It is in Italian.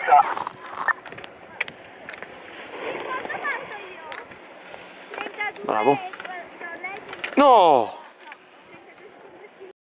forza. Bravo. No!